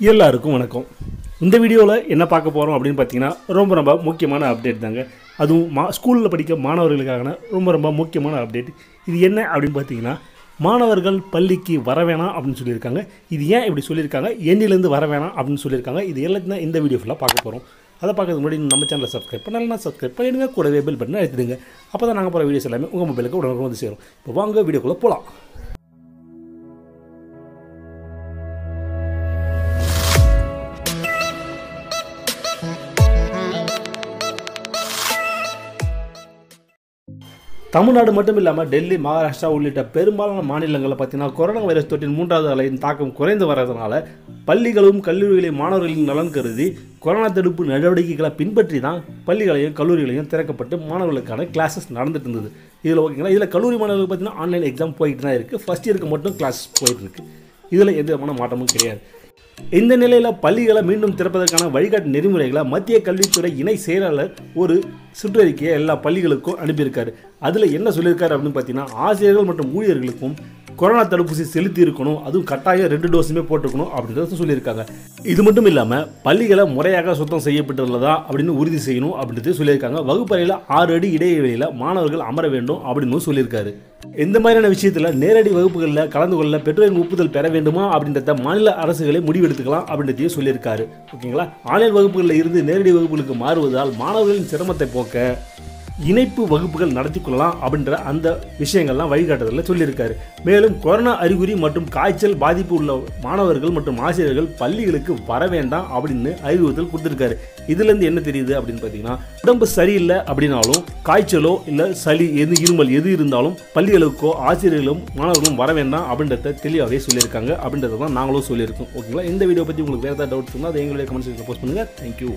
எல்லாருக்கும் வணக்கம். இந்த வீடியோவில் என்ன பார்க்க போகிறோம் அப்படின்னு பார்த்தீங்கன்னா ரொம்ப ரொம்ப முக்கியமான அப்டேட் தாங்க. அதுவும் மா ஸ்கூலில் படிக்க மாணவர்களுக்கான ரொம்ப ரொம்ப முக்கியமான அப்டேட் இது என்ன அப்படின்னு பார்த்தீங்கன்னா மாணவர்கள் பள்ளிக்கு வர வேணாம் அப்படின்னு சொல்லியிருக்காங்க. இது ஏன் இப்படி சொல்லியிருக்காங்க? எண்ணிலேருந்து வர வேணாம் அப்படின்னு சொல்லியிருக்காங்க. இது எல்லாத்தையும் தான் இந்த வீடியோ ஃபுல்லாக பார்க்க போகிறோம் அதை பார்க்கறதுக்கு முன்னாடி நம்ம சேனலை சப்ஸ்கிரைப் பண்ணலாம் சப்ஸ்கிரைப் பண்ணிடுங்க. கூடவே பெல் பட்டன் அழுத்திடுங்க. அப்போ தான் நாங்கள் போகிற வீடியோஸ் எல்லாமே உங்கள் மொபைலுக்கு உடனே வந்து சேரும். இப்போ வாங்க வீடியோக்குள்ளே போகலாம் தமிழ்நாடு மட்டும் இல்லாமல் டெல்லி மகாராஷ்டிரா உள்ளிட்ட பெரும்பாலான மாநிலங்களில் பார்த்தீங்கன்னா கொரோனா வைரஸ் தொற்றின் மூன்றாவது அலையின் தாக்கம் குறைந்து வர்றதுனால பள்ளிகளும் கல்லூரிகளையும் மாணவர்களின் நலன் கருதி கொரோனா தடுப்பு நடவடிக்கைகளை பின்பற்றி தான் பள்ளிகளையும் கல்லூரிகளையும் திறக்கப்பட்டு மாணவர்களுக்கான கிளாஸஸ் நடந்துட்டு இருந்தது. இதில் ஓகேங்களா? இதில் கல்லூரி மாணவர்கள் பார்த்தீங்கன்னா ஆன்லைன் எக்ஸாம் போயிட்டு தான் இருக்குது ஃபஸ்ட் இயருக்கு மட்டும் கிளாஸ் போயிட்டு இருக்கு. இதில் எந்த விதமான மாற்றமும் கிடையாது. இந்த நிலையில் பள்ளிகளை மீண்டும் திறப்பதற்கான வழிகாட்டு நெறிமுறைகளை மத்திய கல்வித்துறை இணை செயலாளர் ஒரு சுற்றறிக்கையை எல்லா பள்ளிகளுக்கும் அனுப்பியிருக்காரு. அதில் என்ன சொல்லியிருக்காரு அப்படின்னு பார்த்தீங்கன்னா ஆசிரியர்கள் மற்றும் ஊழியர்களுக்கும் கொரோனா தடுப்பூசி செலுத்தி இருக்கணும் அதுவும் கட்டாயம் ரெண்டு டோஸுமே போட்டுக்கணும் அப்படின்றத சொல்லியிருக்காங்க. இது மட்டும் இல்லாமல் பள்ளிகளை முறையாக சுத்தம் செய்யப்பட்டுள்ளதா அப்படின்னு உறுதி செய்யணும் அப்படின்றது சொல்லியிருக்காங்க. வகுப்பறையில் ஆறு அடி இடைவெளியில் மாணவர்கள் அமர வேண்டும் அப்படின்னு சொல்லியிருக்காரு. இந்த மாதிரியான விஷயத்தில் நேரடி வகுப்புகளில் கலந்து கொள்ள பெற்றோரின் ஒப்புதல் பெற வேண்டுமா அப்படின்றத மாநில அரசுகளை முடிவெடுத்துக்கலாம் அப்படின்றதையும் சொல்லியிருக்காரு. ஓகேங்களா? ஆன்லைன் வகுப்புகளில் இருந்து நேரடி வகுப்புகளுக்கு மாறுவதால் மாணவர்களின் சிரமத்தை போக்க இணைப்பு வகுப்புகள் நடத்தி கொள்ளலாம் அப்படின்ற அந்த விஷயங்கள்லாம் வழிகாட்டுதலில் சொல்லியிருக்காரு. மேலும் கொரோனா அறிகுறி மற்றும் காய்ச்சல் பாதிப்பு உள்ள மாணவர்கள் மற்றும் ஆசிரியர்கள் பள்ளிகளுக்கு வர வேண்டாம் அப்படின்னு அறிவுறுத்தல் கொடுத்துருக்காரு. இதுலேருந்து என்ன தெரியுது அப்படின்னு பார்த்தீங்கன்னா உடம்பு சரியில்லை அப்படின்னாலும் காய்ச்சலோ இல்லை சளி எது இருமல் எது இருந்தாலும் பள்ளிகளுக்கோ ஆசிரியர்களும் மாணவர்களும் வர வேண்டாம் அப்படின்றத தெளிவாகவே சொல்லியிருக்காங்க அப்படின்றத தான் நாங்களும் சொல்லியிருக்கோம். ஓகேங்களா? இந்த வீடியோ பற்றி உங்களுக்கு வேறு ஏதாவது டவுட் இருந்தால் அதை எங்களுடைய கமெண்ட் செக்ஷனில் போஸ்ட் பண்ணுங்கள் தேங்க்யூ